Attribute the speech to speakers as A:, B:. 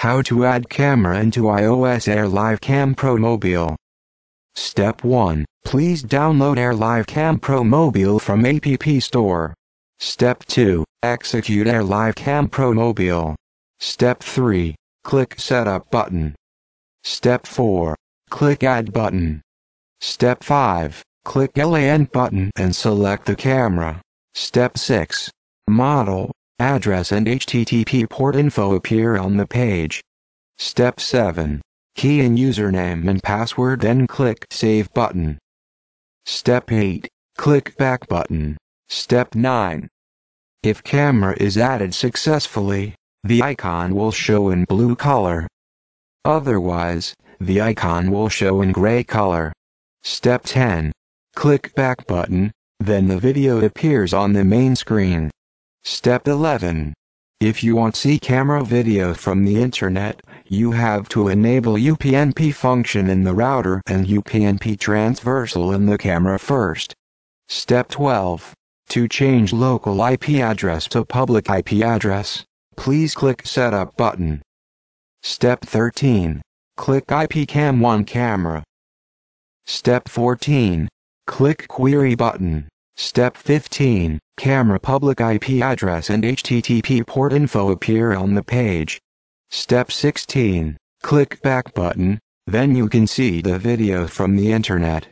A: How to add camera into iOS AirLive Campro Mobile. Step 1. Please download AirLive Campro Mobile from App Store. Step 2. Execute AirLive Campro Mobile. Step 3. Click Setup button. Step 4. Click Add button. Step 5. Click LAN button and select the camera. Step 6. Model, address and HTTP port info appear on the page. Step 7. Key in username and password then click Save button. Step 8. Click Back button. Step 9. If camera is added successfully, the icon will show in blue color. Otherwise, the icon will show in gray color. Step 10. Click Back button, then the video appears on the main screen. Step 11. If you want see camera video from the internet, you have to enable UPnP function in the router and UPnP transversal in the camera first. Step 12. To change local IP address to public IP address, please click Setup button. Step 13. Click IPCam1 camera. Step 14. Click Query button. Step 15. Camera public IP address and HTTP port info appear on the page. Step 16. Click Back button, then you can see the video from the internet.